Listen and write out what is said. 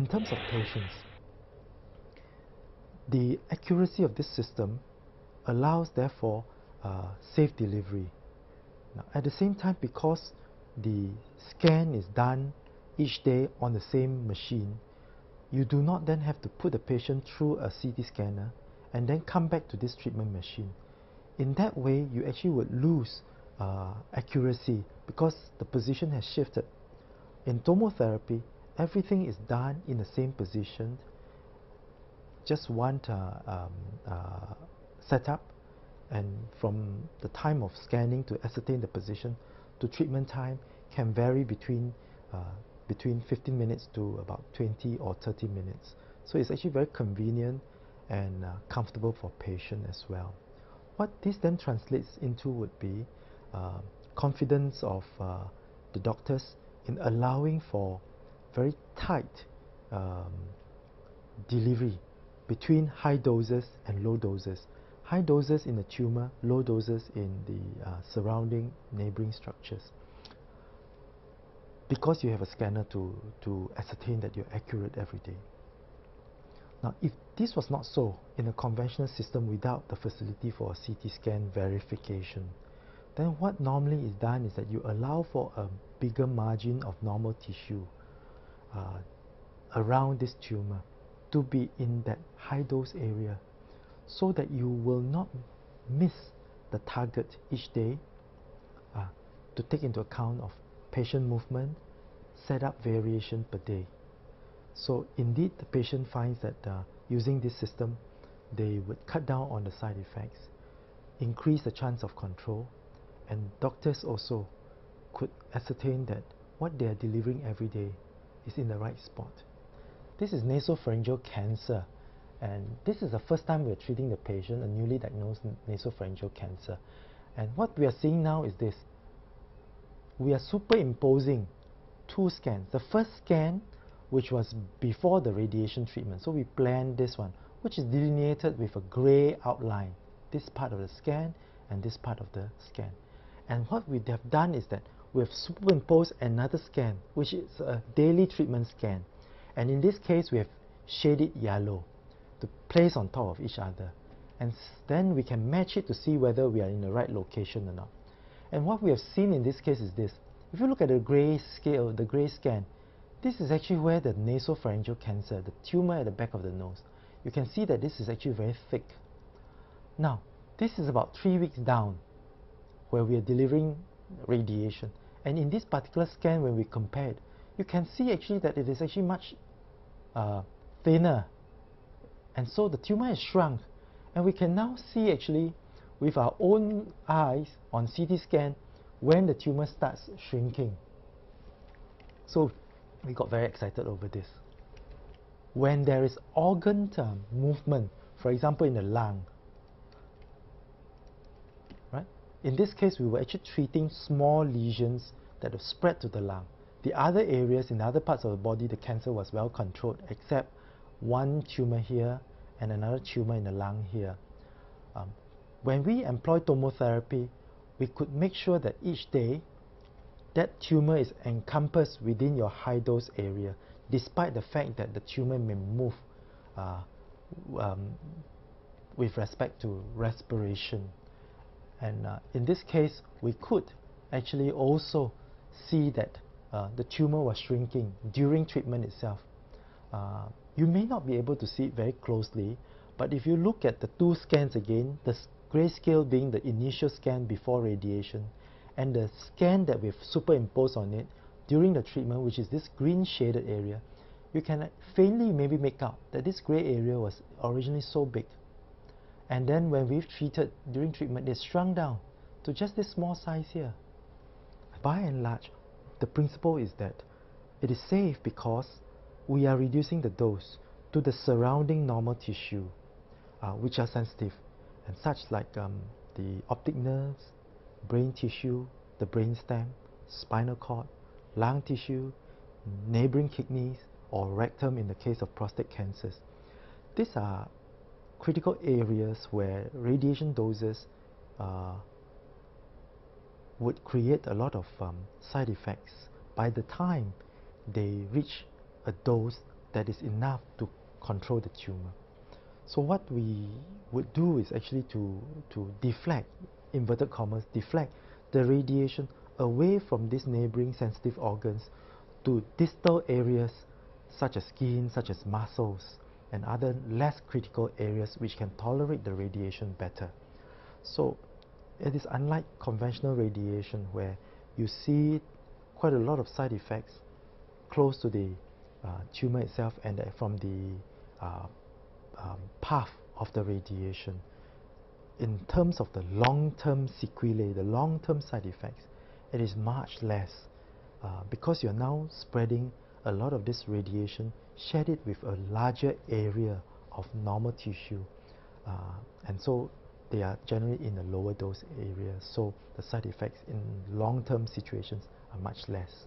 in terms of patients, the accuracy of this system allows therefore uh, safe delivery. Now, at the same time, because the scan is done each day on the same machine, you do not then have to put the patient through a CT scanner and then come back to this treatment machine. In that way, you actually would lose uh, accuracy because the position has shifted. In tomotherapy, everything is done in the same position, just one uh, um, uh, setup, and from the time of scanning to ascertain the position to treatment time can vary between uh, between 15 minutes to about 20 or 30 minutes. So it's actually very convenient and uh, comfortable for patient as well. What this then translates into would be uh, confidence of uh, the doctors in allowing for very tight um, delivery between high doses and low doses. High doses in the tumor, low doses in the uh, surrounding neighboring structures because you have a scanner to, to ascertain that you're accurate every day. Now, if this was not so in a conventional system without the facility for a CT scan verification, then what normally is done is that you allow for a bigger margin of normal tissue uh, around this tumor to be in that high dose area so that you will not miss the target each day uh, to take into account of patient movement, setup variation per day. So indeed, the patient finds that uh, using this system, they would cut down on the side effects, increase the chance of control, and doctors also could ascertain that what they are delivering every day is in the right spot. This is nasopharyngeal cancer, and this is the first time we are treating the patient, a newly diagnosed nasopharyngeal cancer. And what we are seeing now is this we are superimposing two scans. The first scan, which was before the radiation treatment, so we planned this one, which is delineated with a gray outline, this part of the scan and this part of the scan. And what we have done is that we have superimposed another scan, which is a daily treatment scan. And in this case, we have shaded yellow to place on top of each other. And then we can match it to see whether we are in the right location or not. And what we have seen in this case is this. If you look at the gray scale, the gray scan, this is actually where the nasopharyngeal cancer, the tumor at the back of the nose, you can see that this is actually very thick. Now, this is about three weeks down where we are delivering radiation. And in this particular scan, when we compared, you can see actually that it is actually much uh, thinner. And so the tumor has shrunk. And we can now see actually with our own eyes on CT scan when the tumor starts shrinking. So we got very excited over this. When there is organ movement, for example in the lung, right? In this case, we were actually treating small lesions that have spread to the lung. The other areas in other parts of the body, the cancer was well controlled, except one tumor here and another tumor in the lung here. Um, when we employ tomotherapy, we could make sure that each day that tumor is encompassed within your high dose area, despite the fact that the tumor may move uh, um, with respect to respiration. And uh, in this case, we could actually also see that uh, the tumor was shrinking during treatment itself. Uh, you may not be able to see it very closely, but if you look at the two scans again, the grayscale being the initial scan before radiation and the scan that we've superimposed on it during the treatment which is this green shaded area you can faintly maybe make out that this gray area was originally so big and then when we've treated during treatment it's shrunk down to just this small size here by and large the principle is that it is safe because we are reducing the dose to the surrounding normal tissue uh, which are sensitive and such like um, the optic nerves, brain tissue, the brainstem, spinal cord, lung tissue, neighboring kidneys, or rectum in the case of prostate cancers. These are critical areas where radiation doses uh, would create a lot of um, side effects by the time they reach a dose that is enough to control the tumor. So what we would do is actually to, to deflect, inverted commas, deflect the radiation away from these neighboring sensitive organs to distal areas such as skin, such as muscles, and other less critical areas which can tolerate the radiation better. So it is unlike conventional radiation where you see quite a lot of side effects close to the uh, tumor itself and uh, from the uh, um, path of the radiation. In terms of the long-term sequelae, the long-term side effects, it is much less uh, because you're now spreading a lot of this radiation, shed it with a larger area of normal tissue. Uh, and so they are generally in the lower dose area. So the side effects in long-term situations are much less.